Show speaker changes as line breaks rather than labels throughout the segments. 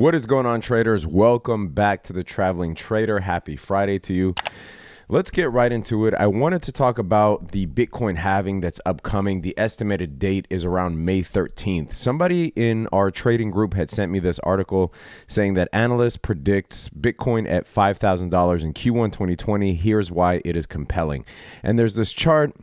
What is going on, traders? Welcome back to the Traveling Trader. Happy Friday to you. Let's get right into it. I wanted to talk about the Bitcoin halving that's upcoming. The estimated date is around May 13th. Somebody in our trading group had sent me this article saying that analysts predicts Bitcoin at $5,000 in Q1 2020. Here's why it is compelling. And there's this chart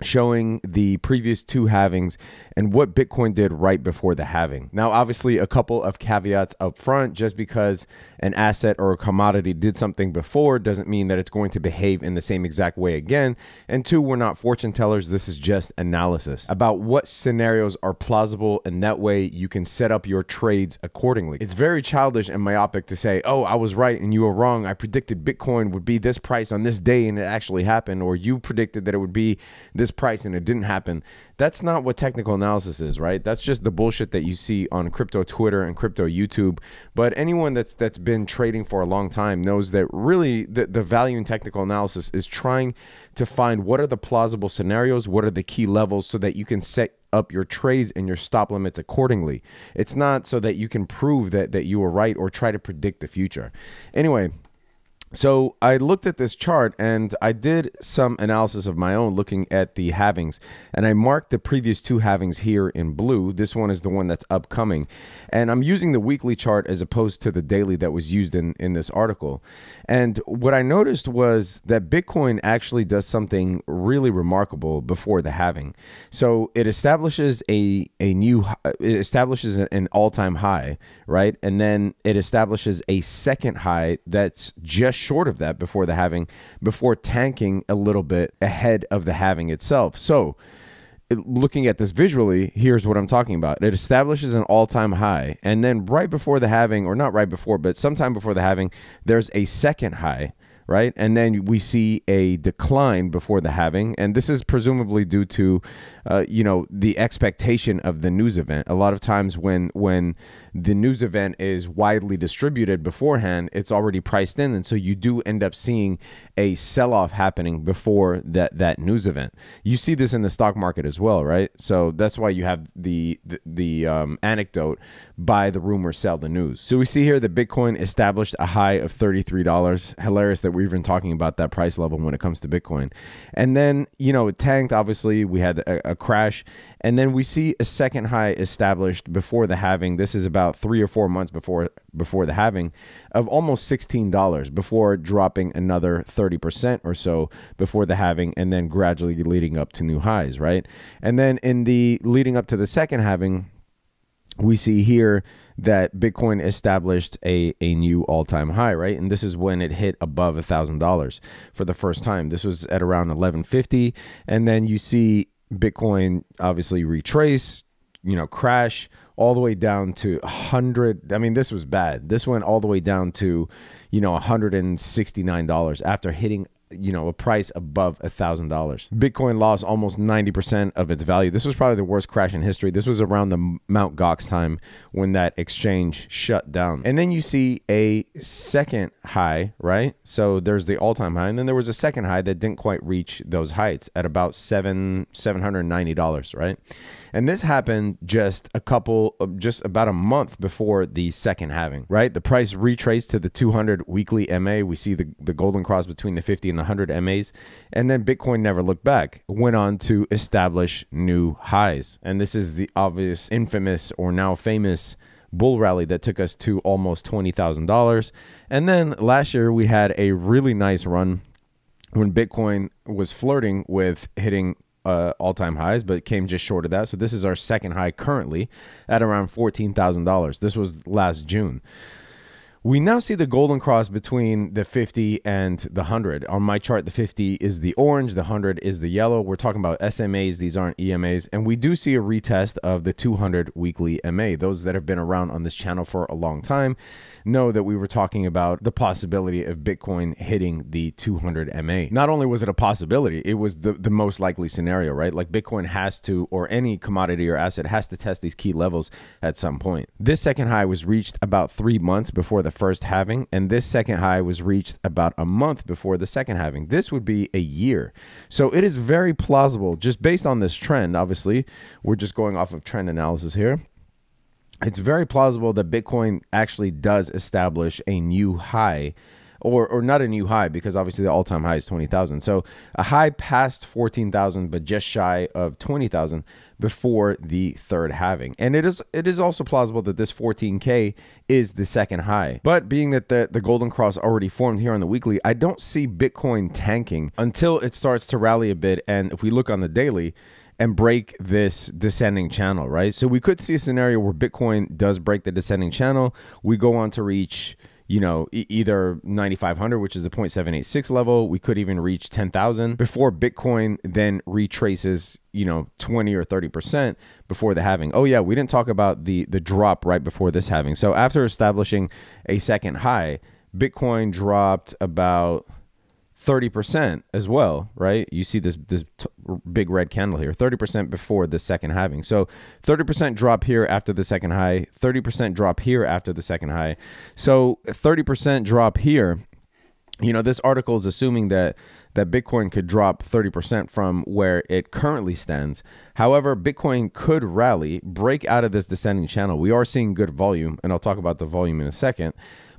showing the previous two halvings and what Bitcoin did right before the halving. Now, obviously, a couple of caveats up front just because an asset or a commodity did something before doesn't mean that it's going to behave in the same exact way again. And two, we're not fortune tellers. This is just analysis about what scenarios are plausible, and that way you can set up your trades accordingly. It's very childish and myopic to say, oh, I was right and you were wrong. I predicted Bitcoin would be this price on this day and it actually happened, or you predicted that it would be this this price and it didn't happen. That's not what technical analysis is, right? That's just the bullshit that you see on crypto Twitter and crypto YouTube. But anyone that's that's been trading for a long time knows that really the, the value in technical analysis is trying to find what are the plausible scenarios, what are the key levels so that you can set up your trades and your stop limits accordingly. It's not so that you can prove that that you were right or try to predict the future. Anyway, so I looked at this chart and I did some analysis of my own looking at the halvings and I marked the previous two halvings here in blue. This one is the one that's upcoming. And I'm using the weekly chart as opposed to the daily that was used in, in this article. And what I noticed was that Bitcoin actually does something really remarkable before the halving. So it establishes a, a new, it establishes an all-time high, right? And then it establishes a second high that's just short of that before the halving, before tanking a little bit ahead of the halving itself. So, looking at this visually, here's what I'm talking about. It establishes an all time high. And then right before the halving, or not right before, but sometime before the halving, there's a second high right? And then we see a decline before the halving, and this is presumably due to, uh, you know, the expectation of the news event. A lot of times when when the news event is widely distributed beforehand, it's already priced in, and so you do end up seeing a sell-off happening before that that news event. You see this in the stock market as well, right? So that's why you have the the, the um, anecdote buy the rumor, sell the news. So we see here that Bitcoin established a high of thirty three dollars. Hilarious that we're even talking about that price level when it comes to Bitcoin. And then, you know, it tanked. Obviously, we had a, a crash. And then we see a second high established before the halving. This is about three or four months before before the halving of almost $16 before dropping another 30% or so before the halving and then gradually leading up to new highs, right? And then in the leading up to the second halving, we see here that Bitcoin established a, a new all time high, right? And this is when it hit above a thousand dollars for the first time. This was at around eleven fifty, and then you see Bitcoin obviously retrace, you know, crash all the way down to 100 i mean this was bad this went all the way down to you know $169 after hitting you know a price above a thousand dollars. Bitcoin lost almost 90% of its value. This was probably the worst crash in history. This was around the Mt. Gox time when that exchange shut down. And then you see a second high right? So there's the all-time high and then there was a second high that didn't quite reach those heights at about seven seven hundred ninety dollars right and this happened just a couple, uh, just about a month before the second halving, right? The price retraced to the 200 weekly MA. We see the, the golden cross between the 50 and the 100 MAs. And then Bitcoin never looked back, went on to establish new highs. And this is the obvious, infamous, or now famous bull rally that took us to almost $20,000. And then last year we had a really nice run when Bitcoin was flirting with hitting uh, all time highs, but came just short of that. So this is our second high currently at around $14,000. This was last June. We now see the golden cross between the 50 and the 100. On my chart, the 50 is the orange, the 100 is the yellow. We're talking about SMAs, these aren't EMAs. And we do see a retest of the 200 weekly MA. Those that have been around on this channel for a long time know that we were talking about the possibility of Bitcoin hitting the 200 MA. Not only was it a possibility, it was the, the most likely scenario, right? Like Bitcoin has to, or any commodity or asset has to test these key levels at some point. This second high was reached about three months before the first halving, and this second high was reached about a month before the second halving. This would be a year. So it is very plausible, just based on this trend. Obviously, we're just going off of trend analysis here it's very plausible that Bitcoin actually does establish a new high or or not a new high because obviously the all-time high is 20,000. So a high past 14,000 but just shy of 20,000 before the third halving. And it is it is also plausible that this 14k is the second high. But being that the the golden cross already formed here on the weekly, I don't see Bitcoin tanking until it starts to rally a bit and if we look on the daily and break this descending channel, right? So we could see a scenario where Bitcoin does break the descending channel. We go on to reach you know, either 9,500, which is the 0.786 level. We could even reach 10,000 before Bitcoin then retraces, you know, 20 or 30% before the halving. Oh yeah, we didn't talk about the the drop right before this halving. So after establishing a second high, Bitcoin dropped about 30% as well, right? You see this this big red candle here, 30% before the second halving. So 30% drop here after the second high, 30% drop here after the second high. So 30% drop here. You know, this article is assuming that that Bitcoin could drop 30% from where it currently stands. However, Bitcoin could rally, break out of this descending channel. We are seeing good volume, and I'll talk about the volume in a second,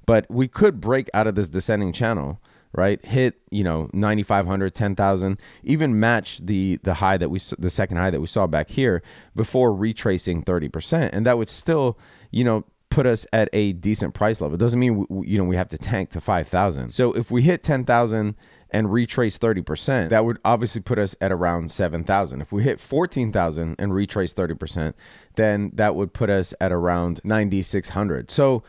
but we could break out of this descending channel right? Hit, you know, 9500, 10,000, even match the the high that we the second high that we saw back here before retracing 30%. And that would still, you know, put us at a decent price level. It doesn't mean we, you know we have to tank to 5,000. So if we hit 10,000 and retrace 30%, that would obviously put us at around 7,000. If we hit 14,000 and retrace 30%, then that would put us at around 9,600. So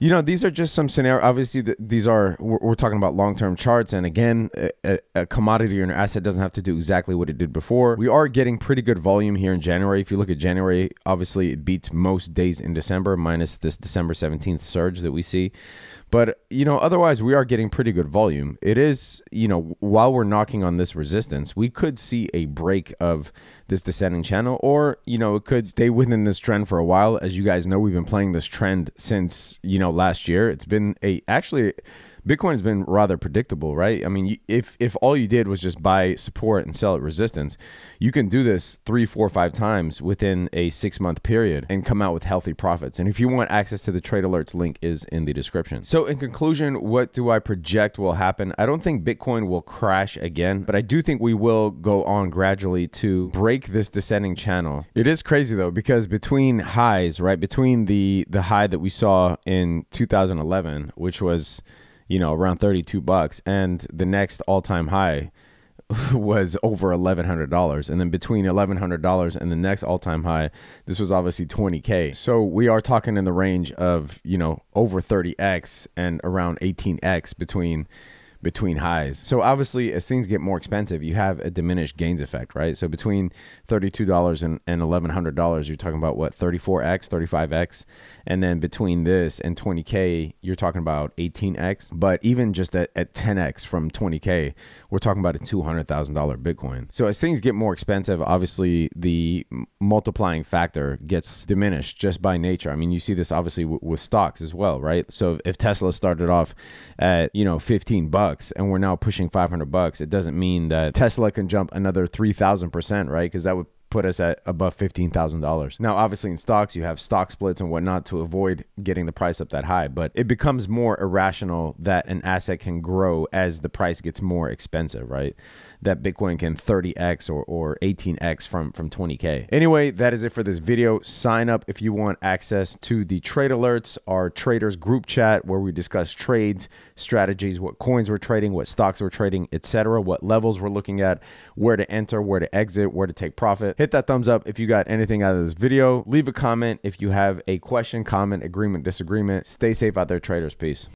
you know, these are just some scenario. Obviously, the, these are we're, we're, talking about long term charts, and again, a, a, commodity or an asset doesn't have to do exactly what it did before. We are getting pretty good volume here in January. If you look at January, obviously it beats most days in December, minus this December seventeenth surge that we see. But, you know, otherwise, we are getting pretty good volume. It is, you know, while we're knocking on this resistance, we could see a break of this descending channel, or, you know, it could stay within this trend for a while. As you guys know, we've been playing this trend since, you know, last year. It's been a actually Bitcoin has been rather predictable, right? I mean, if if all you did was just buy support and sell at resistance, you can do this three, four, five times within a six month period and come out with healthy profits. And if you want access to the trade alerts, link is in the description. So, in conclusion, what do I project will happen? I don't think Bitcoin will crash again, but I do think we will go on gradually to break this descending channel. It is crazy though because between highs, right, between the the high that we saw in 2011, which was you know, around 32 bucks. And the next all time high was over $1,100. And then between $1,100 and the next all time high, this was obviously 20K. So we are talking in the range of, you know, over 30X and around 18X between between highs. So obviously, as things get more expensive, you have a diminished gains effect, right? So between thirty-two dollars and, and eleven hundred dollars, you're talking about what thirty-four x, thirty-five x, and then between this and twenty k, you're talking about eighteen x. But even just at, at ten x from twenty k, we're talking about a two hundred thousand dollar Bitcoin. So as things get more expensive, obviously the multiplying factor gets diminished just by nature. I mean, you see this obviously with stocks as well, right? So if Tesla started off at you know fifteen bucks bucks and we're now pushing 500 bucks, it doesn't mean that Tesla can jump another 3000%, right? Because that would put us at above $15,000. Now, obviously, in stocks, you have stock splits and whatnot to avoid getting the price up that high, but it becomes more irrational that an asset can grow as the price gets more expensive, right? That Bitcoin can 30x or, or 18x from, from 20K. Anyway, that is it for this video. Sign up if you want access to the trade alerts, our traders group chat where we discuss trades, strategies, what coins we're trading, what stocks we're trading, etc., what levels we're looking at, where to enter, where to exit, where to take profit hit that thumbs up if you got anything out of this video. Leave a comment if you have a question, comment, agreement, disagreement. Stay safe out there, traders. Peace.